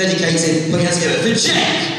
dedicated, put your hands together for Jack.